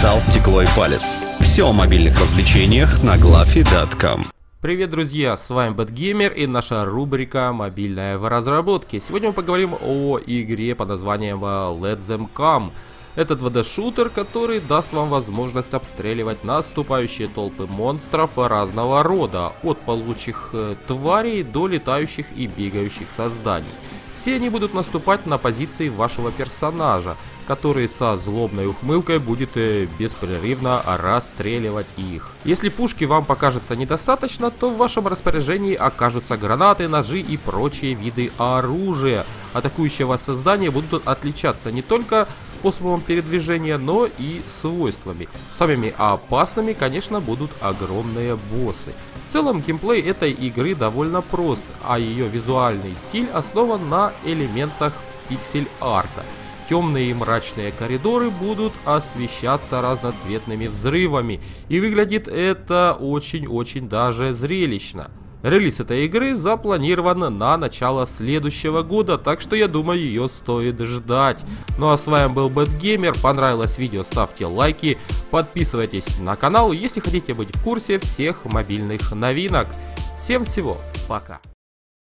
Канал «Стекло и палец». Все о мобильных развлечениях на glafi.com. Привет, друзья! С вами Бэтгеймер и наша рубрика «Мобильная в разработке». Сегодня мы поговорим о игре под названием Let Them Come. Это 2D-шутер, который даст вам возможность обстреливать наступающие толпы монстров разного рода, от ползучих э, тварей до летающих и бегающих созданий. Все они будут наступать на позиции вашего персонажа, который со злобной ухмылкой будет э, беспрерывно расстреливать их. Если пушки вам покажется недостаточно, то в вашем распоряжении окажутся гранаты, ножи и прочие виды оружия. Атакующие вас создания будут отличаться не только способом передвижения, но и свойствами. Самыми опасными, конечно, будут огромные боссы. В целом геймплей этой игры довольно прост, а ее визуальный стиль основан на элементах пиксель-арта. Темные и мрачные коридоры будут освещаться разноцветными взрывами, и выглядит это очень-очень даже зрелищно. Релиз этой игры запланирован на начало следующего года, так что я думаю ее стоит ждать. Ну а с вами был Бэтгеймер, понравилось видео ставьте лайки, подписывайтесь на канал, если хотите быть в курсе всех мобильных новинок. Всем всего, пока.